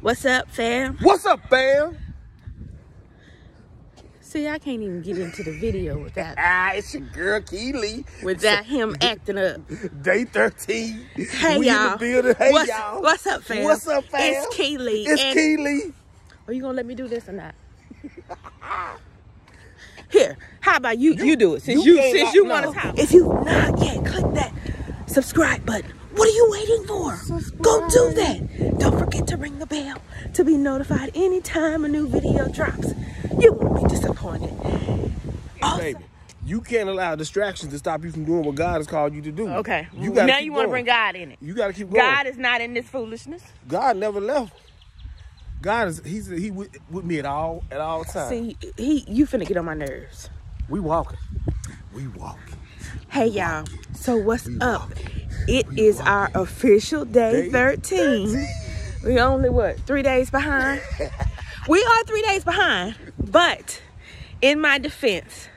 What's up, fam? What's up, fam? See, I can't even get into the video without Ah, it's your girl Kee Lee. without him acting up. Day 13. Hey y'all. Hey what's, y'all. What's up, fam? What's up, fam? It's Kee Lee. It's and- Kee Lee. Are you gonna let me do this or not? Here, how about you? You, do it since you you, since you want to talk. If you not yet, click that subscribe button. What are you waiting for? Go do that. Don't forget to ring the bell to be notified anytime a new video drops. You won't be disappointed. Also- Baby, you can't allow distractions to stop you from doing what God has called you to do. Okay. You gotta now you want to bring God in it. You got to keep going. God is not in this foolishness. God never left. God is he's he with, with me at all at all times. See, he you finna get on my nerves. we walking. We walking. Hey y'all. So what's up? It is our official day Day 13. We only what three days behind? we are three days behind, but in my defense,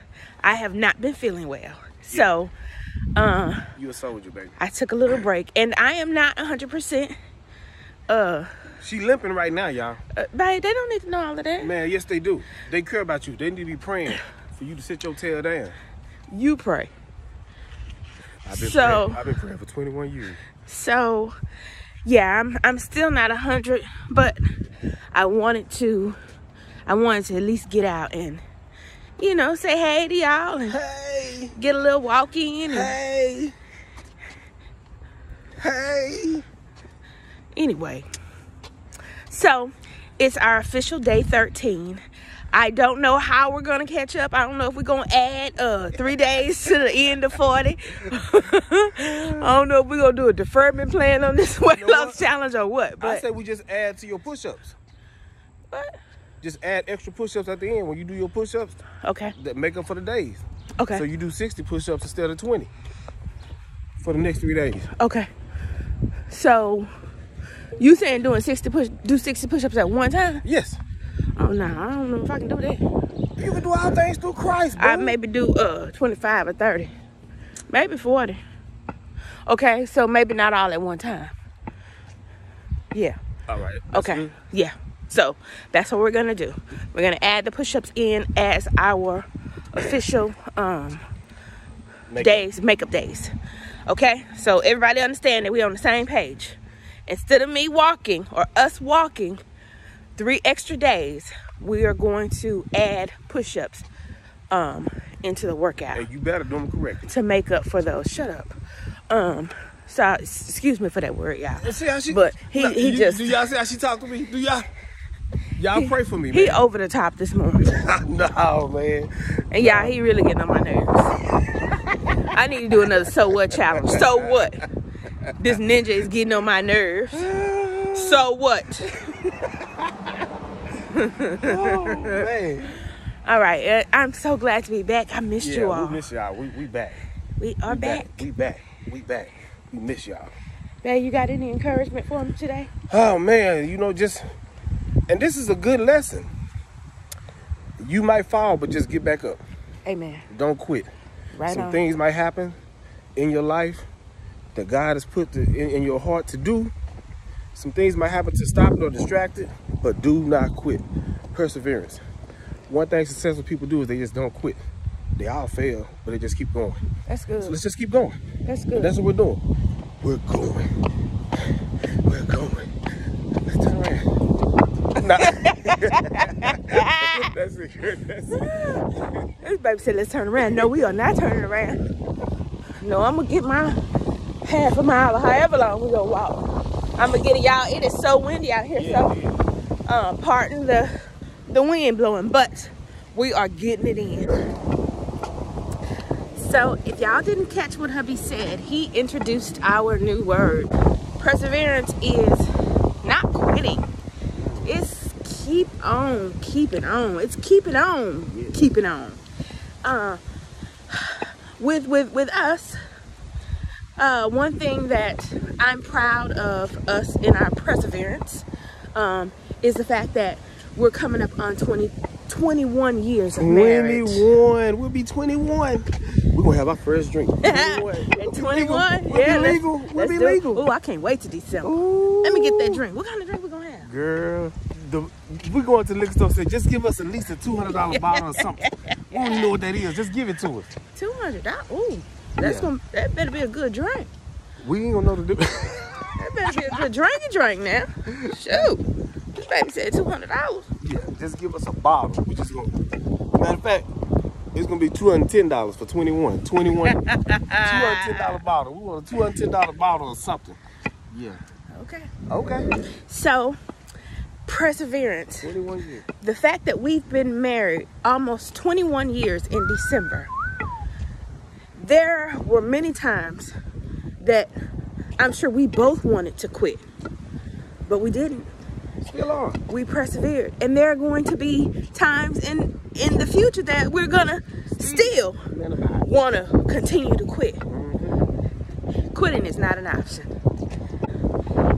I have not been feeling well. So uh You a soldier, baby. I took a little break and I am not 100% uh, She limping right now, y'all. uh babe, they don't need to know all of that. Man, yes they do. They care about you. They need to be praying for you to sit your tail down. You pray. I've been So- praying. I've been praying for 21 years. So, yeah, I'm I'm still not a hundred, but I wanted to, I wanted to at least get out and, you know, say hey to y'all and Hey, get a little walk in. And hey, hey. anyway, so it's our official day 13. I don't know how we're gonna catch up. I don't know if we're gonna add uh three days to the end of 40. I don't know if we're gonna do a deferment plan on this weight know loss challenge or what. I But say we just add to your push-ups. What? Just add extra push-ups at the end when you do your push-ups okay, that make up for the days. okay. So you do 60 push-ups instead of 20 for the next three days. Okay. So you saying doing 60 push do 60 push-ups at one time? Yes. Oh no, I don't know if I can do that. You can do all things through Christ, bro. I maybe do uh 25 or 30. Maybe 40. Okay, so maybe not all at one time. Yeah. All right. that's Okay. good. Yeah. So that's what we're gonna do. We're gonna add the push-ups in as our official um Make days, makeup days. Okay? So everybody understand that we're on the same page. Instead of me walking or us walking three extra days, we are going to add push-ups um into the workout Hey, you better do them correctly. to make up for those. Shut up. Um so excuse me for that word, y'all. See how she? But he- Look, he you- just- Do y'all see how she talk to me? Do y'all? Y'all pray for me, He over the top this morning. no, man. And y'all, he really getting on my nerves. I need to do another so what challenge. So what? This ninja is getting on my nerves. So what? Oh, man. All right, uh, I'm so glad to be back. I missed Yeah, you all. we miss y'all. We, we back. We are We back. We back. We back. We miss y'all. Babe, you got any encouragement for me today? Oh man, you know, just and this is a good lesson. You might fall, but just get back up. Amen. Don't quit. Right Some on. things might happen in your life that God has put to, in, in your heart to do. Some things might happen to stop it or distract it, but do not quit. Perseverance. One thing successful people do is they just don't quit. They all fail, but they just keep going. That's good. So let's just keep going. That's good. That's what we're doing. We're going. We're going. Let's turn around. Nah. That's it. That's it. This baby said, let's turn around. No, we are not turning around. No, I'm going to get my half a mile or however long we going to walk. I'm to get it, y'all. It is so windy out here, Yeah, so yeah. uh, pardon the, the wind blowing, but we are getting it in. So if y'all didn't catch what hubby said, he introduced our new word. Perseverance is not quitting. It's keep on keeping on. It's keeping on keeping on. Uh, with with with us, uh, one thing that I'm proud of us in our perseverance um, is the fact that we're coming up on 20, 21 years of marriage. 21. We'll be 21. We're going to have our first drink. 21. At 21? We'll yeah, be legal. We'll be legal. Ooh, I can't wait to December. Ooh. Let me get that drink. What kind of drink we gonna have? Girl, the, we going to the liquor store and say, just give us at least a $200 bottle or something. We don't know what that is. Just give it to us. Two hundred dollars. Ooh, that's Yeah. gonna that better be a good drink. We ain't gonna know the difference. That better be a good drink and drink now. Shoot, this baby said two hundred dollars. yeah, just give us a bottle. We just gonna. Matter of fact, it's gonna be $210 for 21. 21. $210 bottle. We want a $210 bottle or something. Yeah. Okay. Okay. So, perseverance. 21 years. The fact that we've been married almost 21 years in December. There were many times that I'm sure we both wanted to quit, but we didn't. Still. We persevered, and there are going to be times in in the future that we're gonna still Man about it. want to continue to quit. Quitting is not an option.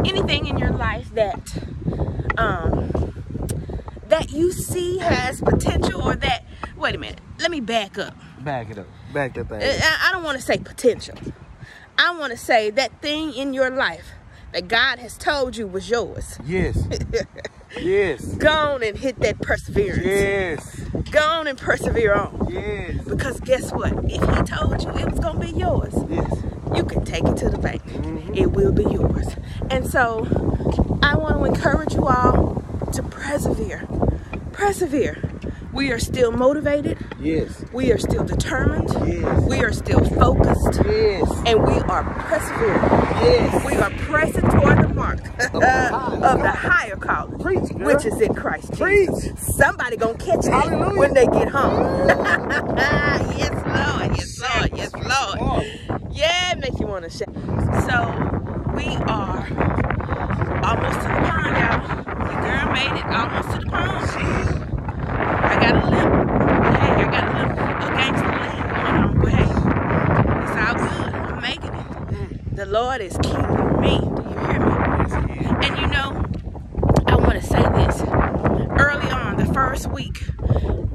Anything in your life that um, that you see has potential, or that wait a minute, let me back up. Back it up. Back that thing. I, I don't want to say potential. I want to say that thing in your life that God has told you was yours. Yes. yes. Go on and hit that perseverance. Yes. Go on and persevere on. Yes. Because guess what? If he told you it was gonna be yours, Yes. you can take it to the bank. Mm-hmm. It will be yours. And so I want to encourage you all to persevere. Persevere. We are still motivated. Yes. We are still determined. Yes. We are still focused. Yes. And we are persevering. Yes. We are pressing toward the mark the of the higher calling, Preach, girl. which is in Christ Jesus. Preach. Somebody gonna catch Hallelujah. when they get home. yes, Lord. Yes, Lord. Yes, Lord. Yeah, make you want to shout. So we are almost to the pond, y'all. Your girl made it almost to the pond. I got a limp. Hey, I got a limp, a gangster limp going on, but hey, it's all good. I'm making it. Mm. The Lord is keeping me. Do you hear me? And you know, I want to say this. Early on, the first week,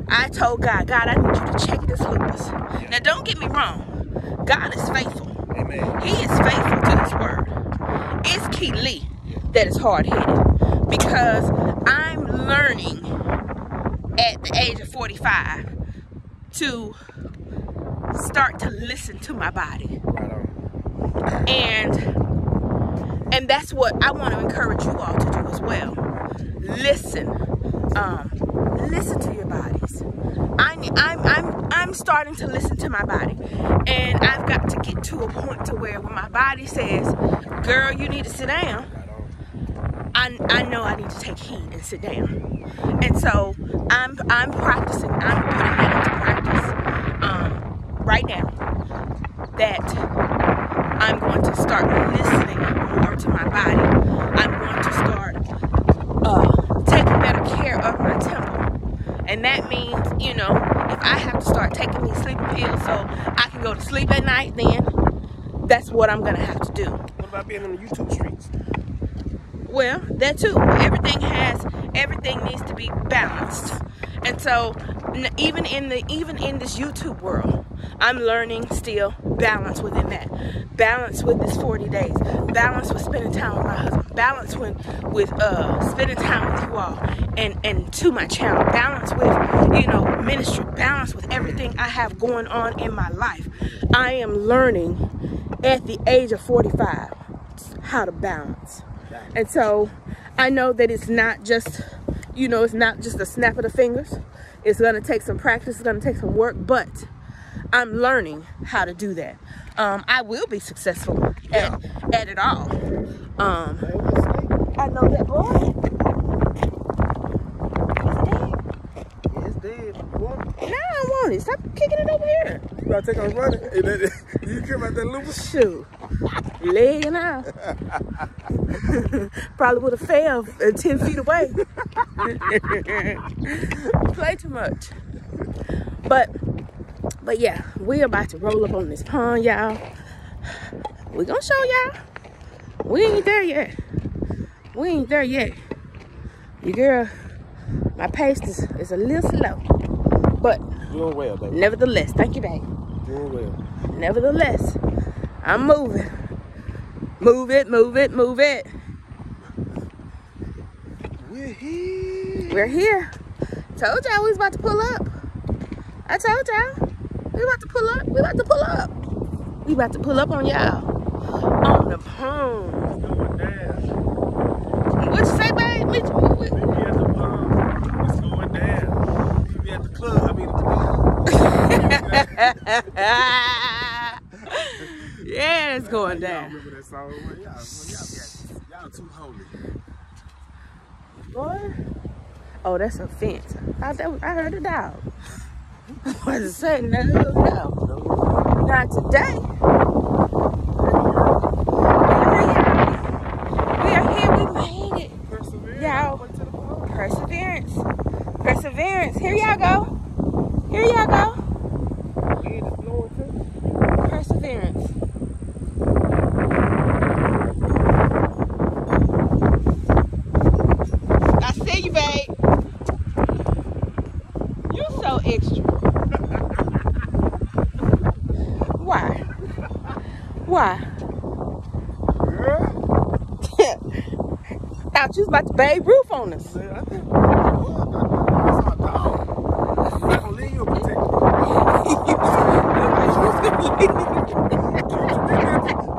I told God, God, I need you to check this lupus. Now, don't get me wrong. God is faithful. Amen. He is faithful to his word. It's Kee Lee that is hard headed because I'm learning at the age of 45 to start to listen to my body. And and that's what I want to encourage you all to do as well. Listen. Um, listen to your bodies. I, I'm, I'm, I'm starting to listen to my body. And I've got to get to a point to where when my body says, girl, you need to sit down, I, I know I need to take heed and sit down. And so I'm I'm practicing. I'm putting that into practice um, right now. That I'm going to start listening more to my body. I'm going to start uh, taking better care of my temple. And that means, you know, if I have to start taking these sleeping pills so I can go to sleep at night, then that's what I'm gonna have to do. What about being on the YouTube streets? Well, that too. Everything has everything needs to be balanced, and so even in the even in this YouTube world, I'm learning still balance within that. Balance with this 40 days. Balance with spending time with my husband. Balance with with uh spending time with you all, and and to my channel. Balance with you know ministry. Balance with everything I have going on in my life. I am learning at the age of 45 how to balance. And so I know that it's not just, you know, it's not just a snap of the fingers. It's going to take some practice, it's going to take some work, but I'm learning how to do that. Um, I will be successful at, at it all. Um, I know that boy. It's dead. What? No, I want it. Stop kicking it over here. You gotta take on running. Hey, that- Do you care about that lupus? Shoot. Legging out. Probably would have fell uh, 10 feet away. Play too much. But, but yeah, we're about to roll up on this pond, y'all. We gonna show y'all. We ain't there yet. We ain't there yet. You girl, my pace is, is a little slow. But Doing well, baby. nevertheless, thank you, babe. Doing well. Nevertheless, I'm moving. Move it, move it, move it. We're here. We're here. Told y'all we was about to pull up. I told y'all. We about to pull up. We about to pull up. We about to pull up on y'all. On the pond. It's going down. What you say, babe? We, we, We be at the pond. It's going down. We be at the club. I mean. yeah, it's going down. remember that song? Y'all, y'all, y'all too holy. Boy. Oh, that's a fence. I, that was, I heard a dog. I wasn't saying no, no. Not today. We are here. We made it. Perseverance. Y'all. Went to the pond. Perseverance. Perseverance. Here y'all go. Here y'all go. Wind is blowing too. Perseverance. I see you, babe. You so extra. Why? Why? Thought you was about to Babe Roof on us. I think. That's our dog. I'm not leave you protect you.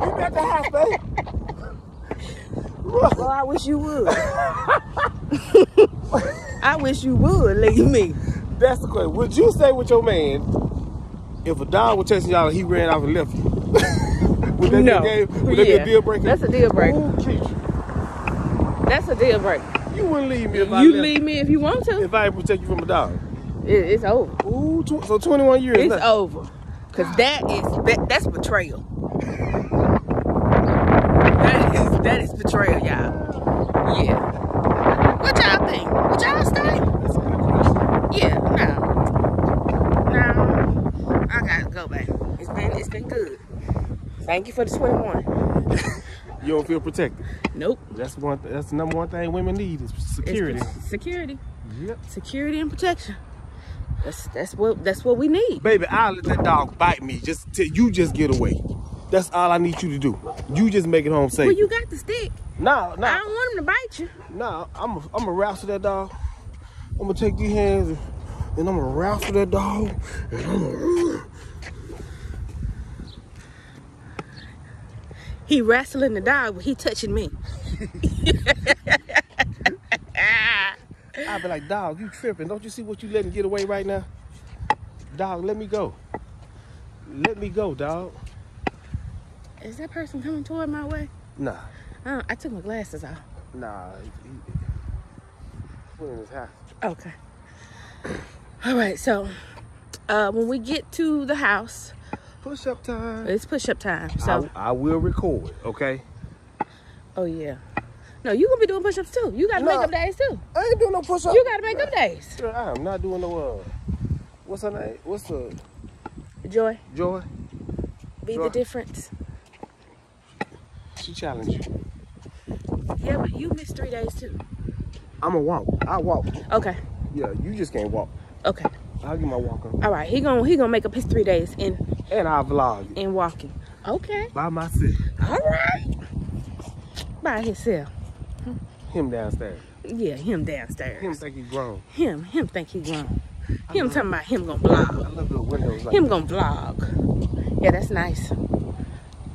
You at the house, babe. well, I wish you would. I wish you would leave me. That's the question. Would you stay with your man if a dog was chasing y'all and he ran off and left you? would that No. be a game? Would that be a deal breaker? That's a deal breaker. Ooh, That's a deal breaker. you wouldn't leave me if I You left, leave me if you want to. if I protect you from a dog. It, it's over. Ooh, tw- so 21 years. It's now. over. Cause that is that, that's betrayal. That is that is betrayal, y'all. Yeah. What y'all think? Would y'all stay? That's a good question. Yeah, no. No. I gotta go back. It's been it's been good. Thank you for the 21. You don't feel protected. Nope. That's one. Th- that's the number one thing women need is security. security. Yep. Security and protection. That's that's what that's what we need. Baby, I'll let that dog bite me. Just till you just get away. That's all I need you to do. You just make it home safe. Well, you got the stick. nah, I don't want him to bite you. nah. I'm a, I'm a wrestle that dog. I'm gonna take these hands and, and I'm gonna wrestle that dog. And I'm gonna. He wrestling the dog, but he touching me. I'll be like, dog, you tripping? Don't you see what you letting get away right now? Dog, let me go. Let me go, dog. Is that person coming toward my way? Nah, Uh, I took my glasses off. nah. He, he, went in his house. Okay. All right. So, uh, when we get to the house, Push up time. it's push-up time. So, I, I will record, okay? oh yeah. No, you gonna be doing push-ups too. You got to No. makeup days too. I ain't doing no push-ups. You got makeup days. I am not doing no. Uh, what's her name? What's the Joy, Joy? be Joy. the difference. She challenged you. Yeah, but you missed three days too. I'm a walk. I walk. Okay. Yeah, you just can't walk. Okay. I'll get my walk on. All right. He gonna he gonna make up his three days in And I'll vlog And walking. Okay. by myself. All right. By himself. Him downstairs. Yeah, him downstairs. Him think he grown. Him, him think he grown. Him talking about him gonna I vlog. love little windows like Him that. gonna vlog. Yeah, that's nice.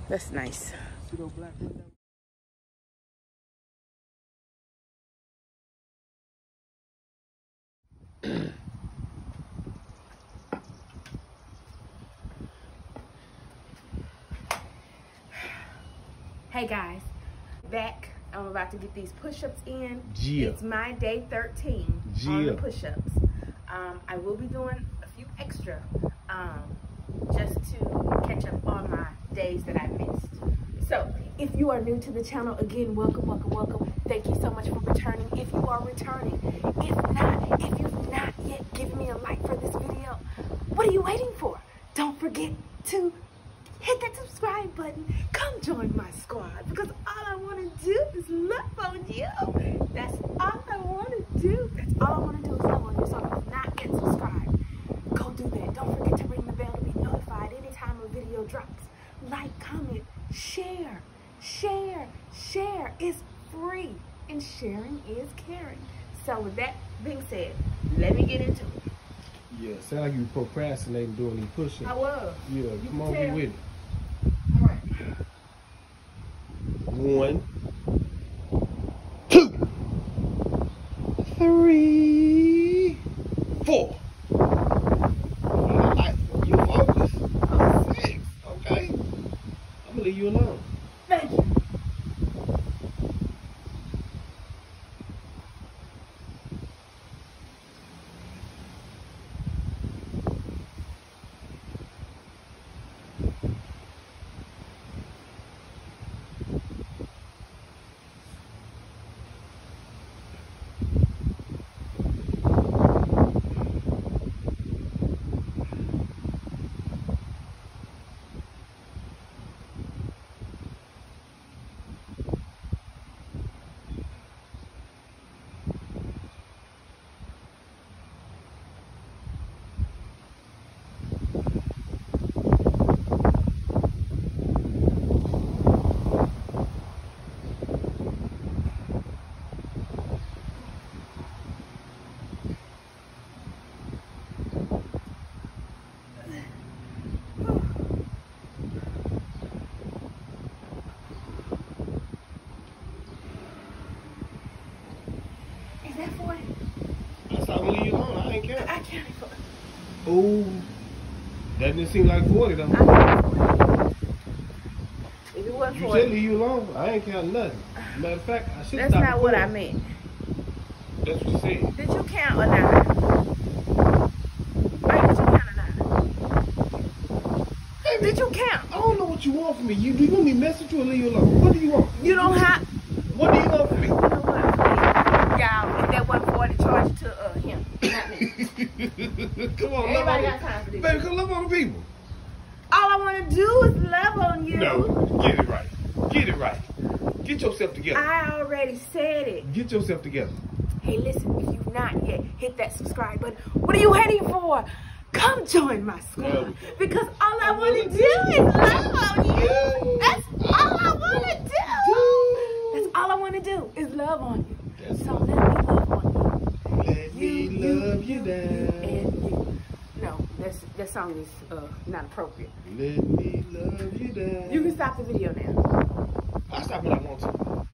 That's nice. See those black windows? Hey guys, back. I'm about to get these push-ups in. Yeah. It's my day 13 on the push-ups. Um, I will be doing a few extra um, just to catch up on my days that I missed. So, if you are new to the channel, again, welcome, welcome, welcome. Thank you so much for returning. If you are returning, if not, if you've not yet given me a like for this video, what are you waiting for? Don't forget to hit that subscribe button. Come join my squad because all I want to do is love on you. That's all I want to do. That's all I want to do is love on you. So if not yet subscribed, go do that. Don't forget to ring the bell to be notified anytime a video drops. Like, comment, share, share, share. It's free. and sharing is caring. So with that being said, let me get into it. Yeah, sound like you procrastinating doing these push-ups. I was. Yeah, You come on, tell. get with it. All right. One, two, three, four. Like, you focus. Six. Okay. I'm gonna leave you alone. Thank you. Is that 40? I said I'm gonna leave you alone. I ain't care. I can't afford Oh, that didn't seem like 40 though. If it wasn't You 40, said leave you alone. I ain't count nothing. Matter of fact, I should that's not what I meant. That's what you said. Did you count or not? Did you count or not? Baby, Did you count? I don't know what you want from me. You do you want me to message you or leave you alone? What do you want? You don't have. What do you want from me? You know what? Y'all, if that wasn't 40, charge to uh, him, not me. come on, love on got time for this. Baby, come love on the people. All I want to do is love on you. No, get it right. Get it right. Get yourself together. I already said it. Get yourself together. Hey, listen, if you've not yet hit that subscribe button, what are you waiting for? Come join my squad. Because all I want to do is love on you. That's all I want to do. That's all I want to do is love on you. So let me love on Let You, love you you, down. No, that's, that song is uh, not appropriate. Let me love you down. You can stop the video now. I stop when I want to.